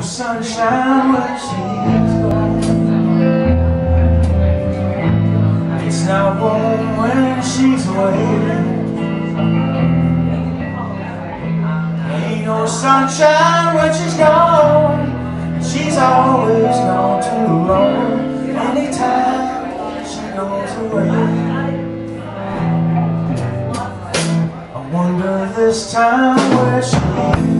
no sunshine, but she's gone. It's not warm when she's away. Ain't no sunshine when she's gone. She's always gone too long. Anytime she goes away. I wonder this time where she is.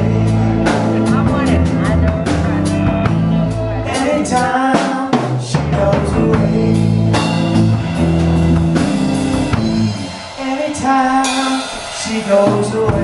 goes away.